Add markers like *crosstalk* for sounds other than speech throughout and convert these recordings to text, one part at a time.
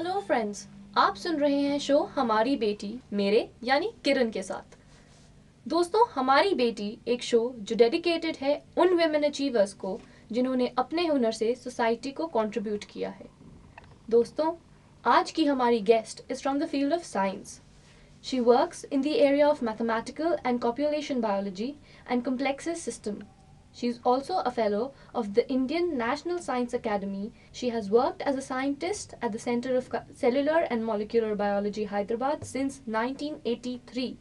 Hello friends आप सुन रहे हैं शो हमारी बेटी, मेरे, यानी किरण के साथ। दोस्तों, हमारी बेटी एक शो जो डेडिकेटेड है उन वेमेन अचीवर्स को, जिन्होंने अपने हुनर से सोसाइटी को कंट्रीब्यूट किया है। दोस्तों, आज की हमारी guest is from the field of science She works in the area of mathematical and copulation biology and complexes system. She is also a fellow of the Indian National Science Academy. She has worked as a scientist at the Center of Co- Cellular and Molecular Biology, Hyderabad, since 1983.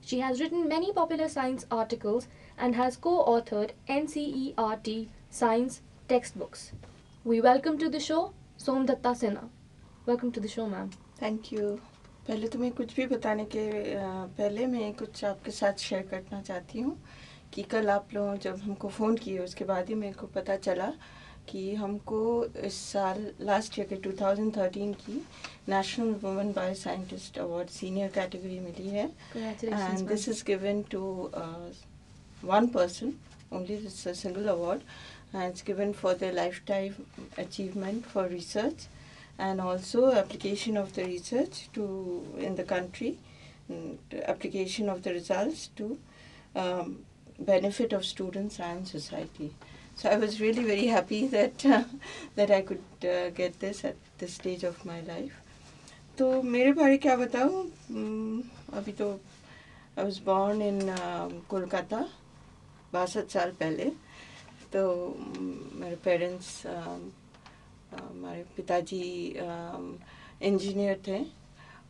She has written many popular science articles and has co authored NCERT science textbooks. We welcome to the show Som Datta Sinha. Welcome to the show, ma'am. Thank you पहले तुम्हें कुछ भी बताने के अ, पहले मैं कुछ आपके साथ शेयर करना चाहती हूँ कि कल आप लोगों जब हमको फ़ोन किए उसके बाद ही मेरे को पता चला कि हमको इस साल लास्ट ईयर के 2013 की national women bio scientist award senior category मिली है। And this is given to one person only this single award and it's given for the life time achievement for research and also application of the research to in the country application of the result to benefit of students and society so i was really very happy that uh, that i could uh, get this at this stage of my life तो मेरे बारे क्या बताऊँ Hmm, अभी तो I was born in Kolkata बासठ साल पहले तो mm, मेरे पेरेंट्स हमारे पिताजी इंजीनियर थे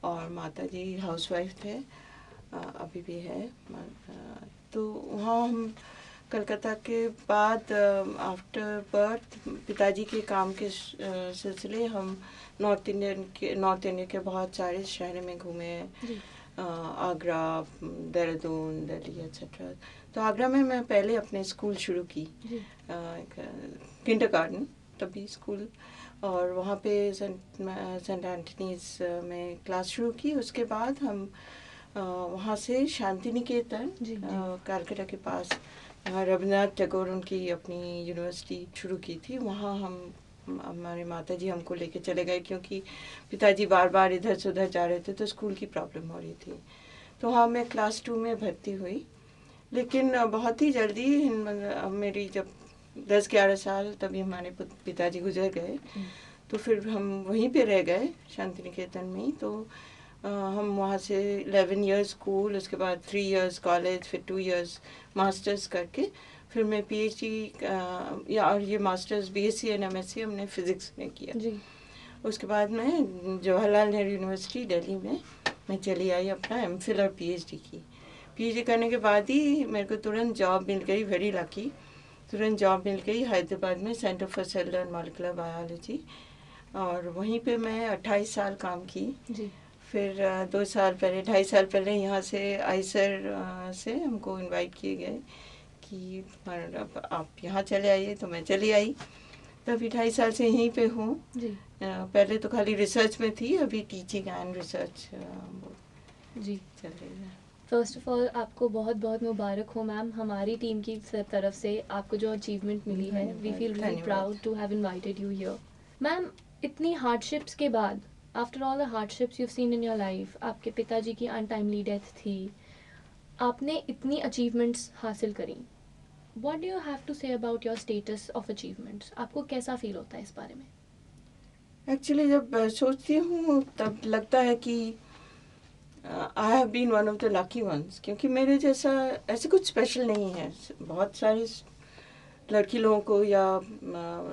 और माताजी हाउसवाइफ थे अ, अभी भी है अ, तो वहाँ हम कलकत्ता के बाद आफ्टर बर्थ पिताजी के काम के सिलसिले हम नॉर्थ इंडियन के नॉर्थ इंडिया के बहुत सारे शहर में घूमे। हैं आगरा देहरादून दिल्ली एक्सेट्रा तो आगरा में मैं पहले अपने स्कूल शुरू की। किंडर गार्डन तभी स्कूल और वहाँ पे सेंट सेंट एंटनीज में क्लास शुरू की। उसके बाद हम वहाँ से शांति निकेतन। कलकत्ता के पास रविन्द्रनाथ टैगोर उनकी अपनी यूनिवर्सिटी शुरू की थी वहाँ हम हमारे माता जी हमको लेके चले गए क्योंकि पिताजी बार बार इधर से उधर जा रहे थे तो स्कूल की प्रॉब्लम हो रही थी। तो हाँ मैं क्लास टू में भर्ती हुई। लेकिन बहुत ही जल्दी मेरी जब दस ग्यारह साल तभी हमारे पिताजी गुजर गए। तो फिर हम वहीं पे रह गए शांति निकेतन में ही। तो हम वहाँ से इलेवन इयर्स स्कूल उसके बाद थ्री इयर्स कॉलेज फिर टू इयर्स मास्टर्स करके फिर मैं पीएचडी या और ये मास्टर्स बीएससी एंड एमएससी हमने फिजिक्स में किया। जी। उसके बाद मैं जवाहरलाल नेहरू यूनिवर्सिटी दिल्ली में मैं चली आई अपना एम फिल और पीएचडी की। पीएचडी करने के बाद ही मेरे को तुरंत जॉब मिल गई वेरी लकी तुरंत जॉब मिल गई हैदराबाद में centre for cellular and molecular biology और वहीं पे मैं 28 साल काम की। जी। फिर दो साल पहले ढाई साल पहले यहाँ से आईसर से हमको इनवाइट किए गए कि अब आप यहाँ चले आइए तो मैं चली आई। तो अभी ढाई साल से यहीं पे हूँ। पहले तो खाली रिसर्च में थी अभी टीचिंग एंड रिसर्च जी। चल रही है। फ़र्स्ट ऑफ़ ऑल आपको बहुत बहुत मुबारक हो मैम हमारी टीम की तरफ़ से आपको जो अचीवमेंट मिली है we feel really proud to have invited you here ma'am इतनी हार्डशिप्स के बाद after all the hardships you seen in your life आपके पिताजी की अनटाइमली डेथ थी, आपने इतनी अचीवमेंट्स हासिल करी। What do you have to say about your status of achievements आपको कैसा फील होता है इस बारे में? एक्चुअली जब सोचती हूँ, तब लगता है कि I have been one of the lucky ones क्योंकि मेरे जैसा ऐसे कुछ स्पेशल नहीं है। बहुत सारी लड़की लोगों को या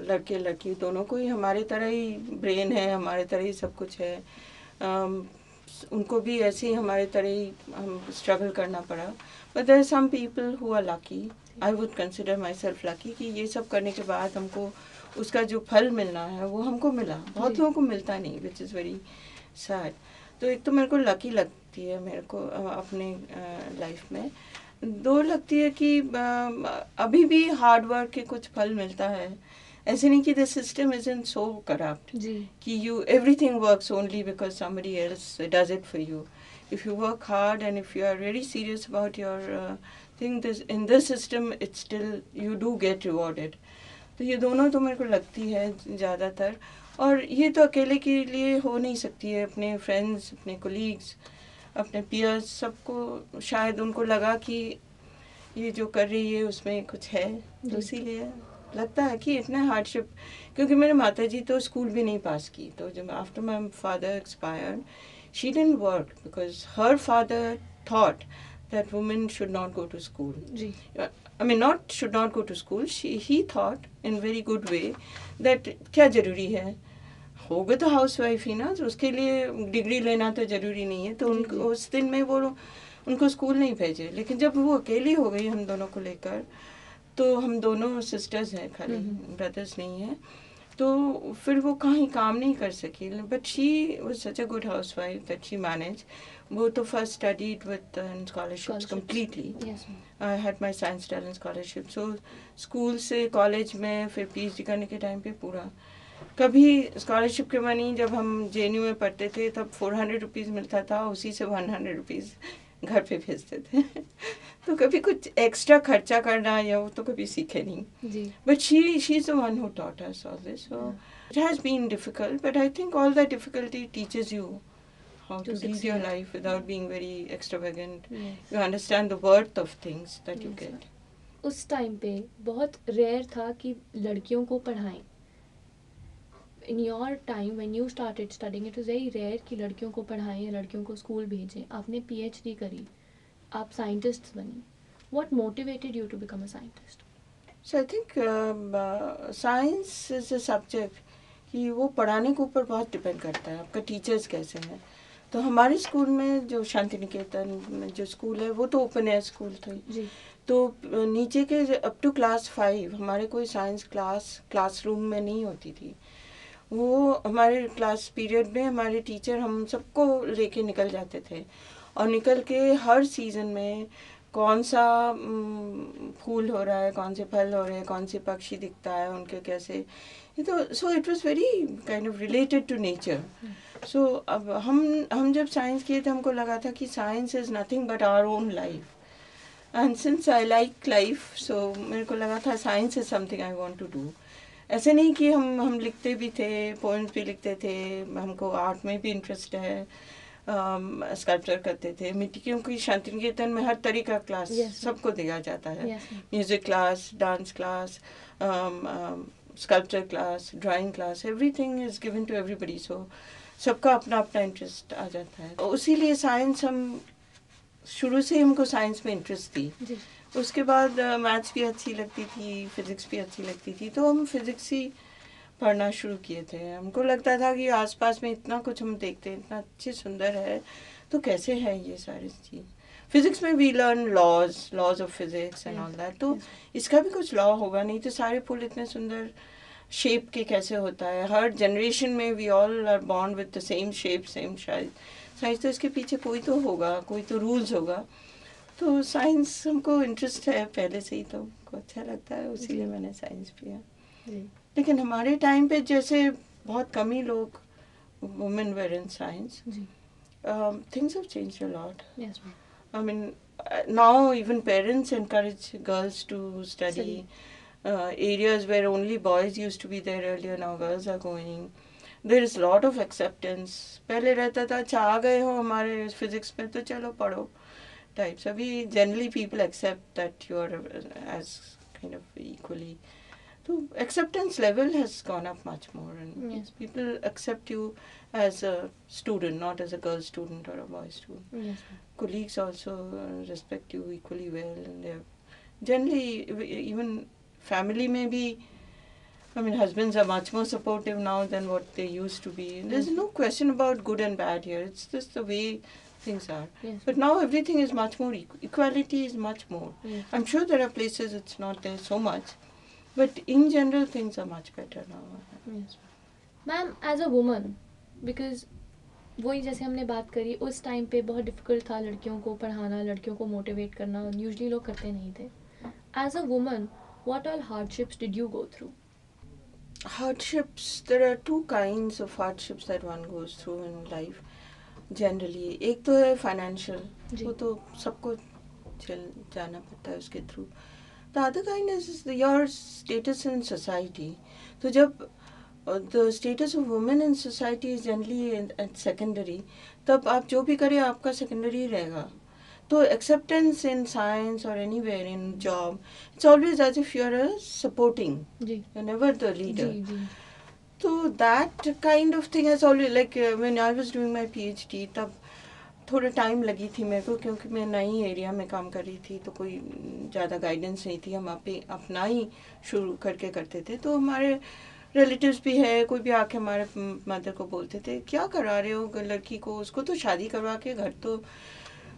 लड़के लड़की दोनों को ही हमारे तरह ही ब्रेन है हमारे तरह ही सब कुछ है। उनको भी ऐसे ही हमारे तरह ही हम स्ट्रगल करना पड़ा। But there some people who are lucky I would consider myself lucky कि ये सब करने के बाद हमको उसका जो फल मिलना है वो हमको मिला। बहुत लोगों को मिलता नहीं विच इज़ वेरी सैड तो एक तो मेरे को लकी लगती है मेरे को अपने लाइफ में। दो लगती है कि अभी भी हार्ड वर्क के कुछ फल मिलता है। ऐसे नहीं कि the system is in so corrupt कि you everything works only because somebody else does it for you if you work hard and if you are very serious about your thing this in this system it's still you do get rewarded तो ये दोनों तो मेरे को लगती है ज़्यादातर। और ये तो अकेले के लिए हो नहीं सकती है। अपने फ्रेंड्स अपने कोलीग्स अपने पियर्स सबको शायद उनको लगा कि ये जो कर रही है उसमें कुछ है। तो इसीलिए लगता है कि इतना हार्डशिप क्योंकि मेरे माता जी तो स्कूल भी नहीं पास की। तो जब after my father expired she didn't work because her father thought that women should not go to school. जी। I mean, not should not go to school. She he thought in very good way that क्या ज़रूरी है? होगा तो house wife ही ना तो उसके लिए डिग्री लेना तो ज़रूरी नहीं है। तो जी, उनको उस दिन में वो उनको स्कूल नहीं भेजे। लेकिन जब वो अकेली हो गई हम दोनों को लेकर तो हम दोनों सिस्टर्स हैं खाली हम्म। ब्रदर्स नहीं हैं। तो फिर वो कहीं काम नहीं कर सकी। But she was such a good housewife that she manage वो तो first studied with scholarships. Completely I had my science talent scholarship so school से कॉलेज में फिर पीएचडी करने के टाइम पे पूरा कभी स्कॉलरशिप के मनी जब हम जेएनयू में पढ़ते थे तब फोर हंड्रेड रुपीज़ मिलता था उसी से वन हंड्रेड रुपीज़ घर पे भेजते थे। *laughs* तो कभी कुछ एक्स्ट्रा खर्चा करना या वो तो कभी सीखे नहीं। But she she is one who. Taught us all this so it has been difficult but I think all the difficulty teaches you how to lead your life without being very extravagant you understand the worth of things that you get उस time पे बहुत rare था कि लड़कियों को पढ़ाएँ। In your time when you started studying it was very rare कि लड़कियों को पढ़ाएँ या लड़कियों को स्कूल भेजें। आपने पीएचडी करी। आप साइंटिस्ट बनी। What motivated you to become a scientist So I think um, uh, science is a subject कि वो पढ़ाने के ऊपर बहुत डिपेंड करता है। आपका टीचर्स कैसे हैं? तो हमारे स्कूल में जो शांति निकेतन में जो स्कूल है वो तो ओपन एयर स्कूल थी जी। तो नीचे के अप टू क्लास फाइव हमारे कोई साइंस क्लास क्लासरूम में नहीं होती थी। वो हमारे क्लास पीरियड में हमारे टीचर हम सबको लेके निकल जाते थे। और निकल के हर सीज़न में कौन सा फूल हो रहा है, कौन से फल हो रहे हैं, कौन से पक्षी दिखता है, उनके कैसे। तो so it was very kind of related to nature so अब हम हम जब साइंस किए थे, हमको लगा था कि science is nothing but our own life and since I like life so मेरे को लगा था science is something I want to do ऐसे नहीं कि हम हम लिखते भी थे पोइम्स भी लिखते थे हमको आर्ट में भी इंटरेस्ट है स्कल्पचर करते थे मिट्टी क्योंकि शांति निकेतन में हर तरह का क्लास Yes, सबको दिया जाता है। Music class dance class sculpture class drawing class everything is given to everybody so सबका अपना अपना इंटरेस्ट आ जाता है। उसीलिए साइंस हम शुरू से ही हमको साइंस में इंटरेस्ट थी। उसके बाद मैथ्स भी अच्छी लगती थी फिजिक्स भी अच्छी लगती थी तो हम फिजिक्स ही पढ़ना शुरू किए थे। हमको लगता था कि आसपास में इतना कुछ हम देखते हैं इतना अच्छे सुंदर है तो कैसे है ये सारी चीज़? फिजिक्स में we learn laws laws of physics and all that तो इसका भी कुछ लॉ होगा नहीं तो सारे फूल इतने सुंदर शेप के कैसे होता है? हर जनरेशन में we all are bond with the same shape same size size तो इसके पीछे कोई तो होगा कोई तो रूल्स होगा। तो साइंस हमको इंटरेस्ट है पहले से ही तो हमको अच्छा लगता है उसी मैंने साइंस किया। लेकिन हमारे टाइम पे जैसे बहुत कम ही लोग women were in science things have change a lot I mean now even parents encourage girls to study areas where only boys used to be there earlier now girls are going there is lot of acceptance पहले रहता था अच्छा आ गए हो हमारे physics में तो चलो पढ़ो। type. So we generally people accept that you are as kind of equally. So acceptance level has gone up much more, and yes. people accept you as a student, not as a girl student or a boy student. Yes. Colleagues also uh, respect you equally well, and they generally even family maybe. I mean, husbands are much more supportive now than what they used to be. There's mm-hmm. no question about good and bad here. It's just the way things are yes but now everything is much more equ- equality is much more yes I'm sure there are places it's not there so much but in general things are much better now ma'am as a woman because वही जैसे हमने बात करी उस time पे बहुत difficult था लड़कियों को पढ़ाना लड़कियों को मोटिवेट करना यूजली लोग करते नहीं थे as a woman what all hardships did you go through hardships there are two kinds of hardships that one goes through in life Generally एक तो है फाइनेंशियल वो तो सबको चल जाना पड़ता है उसके through the other kind is your status in society तो जब the status of women in society is generally secondary तब आप जो भी करें आपका सेकेंडरी रहेगा। तो एक्सेप्टेंस इन साइंस और anywhere in job always as if you're a supporting जी। you're never the leader that kind kind of thing has always like uh, when i was doing तब थोड़ा टाइम लगी थी मेरे को क्योंकि मैं नई एरिया में काम कर रही थी तो कोई ज़्यादा गाइडेंस नहीं थी हम आप अपना ही शुरू करके करते थे। तो हमारे रिलेटिव्स भी है कोई भी आके हमारे मदर को बोलते थे क्या करा रहे हो लड़की को? उसको तो शादी करवा के घर तो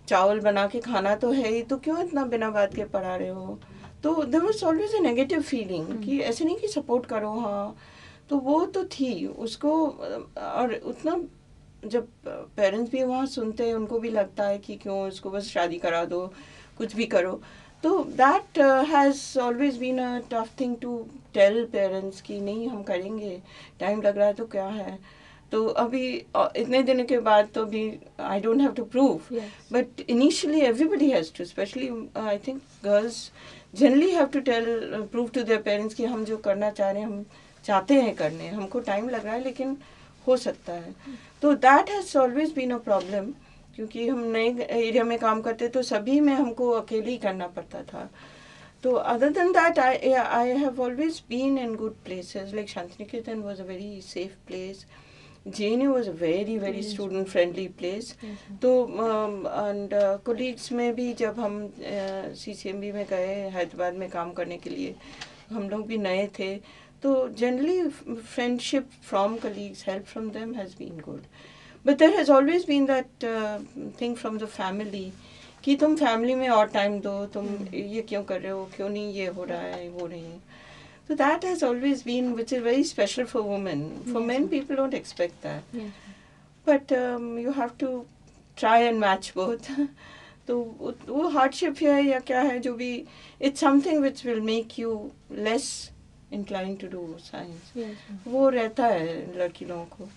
चावल बना के खाना तो है ही तो क्यों इतना बिना बात के पढ़ा रहे हो? तो there was always a negative feeling कि ऐसे नहीं कि सपोर्ट करो हाँ तो वो तो थी उसको और उतना जब पेरेंट्स भी वहाँ सुनते हैं उनको भी लगता है कि क्यों उसको बस शादी करा दो कुछ भी करो। तो that has always been a tough thing to tell parents कि नहीं हम करेंगे। टाइम लग रहा है तो क्या है? तो अभी इतने दिन के बाद तो भी I don't have to prove but initially everybody has to specially I think girls generally have to tell prove to their parents कि हम जो करना चाह रहे हैं हम चाहते हैं करने हमको टाइम लग रहा है लेकिन हो सकता है। तो that has always been a problem क्योंकि हम नए एरिया में काम करते तो सभी में हमको अकेले ही करना पड़ता था। तो other than that I I have always been in good places like Shantiniketan was a very safe place JNU was a very very very friendly place. Yes, ma'am. तो एंड कोलीग्स में भी जब हम सी सी एम बी में गए हैदराबाद में काम करने के लिए हम लोग भी नए थे। तो generally friendship from colleagues help from them has been good but there has always been that thing from the family कि तुम फैमिली में और टाइम दो तुम Hmm. ये क्यों कर रहे हो क्यों नहीं ये हो रहा है वो नहीं So that has always been, which is very special for women. For Yes, men, ma'am. people don't expect that. Yes, ma'am. But um, you have to try and match both. *laughs* तो वो- वो हार्डशिप है या क्या है जो भी it's something which will make you less incline to do science वो रहता है लड़की लोगों को।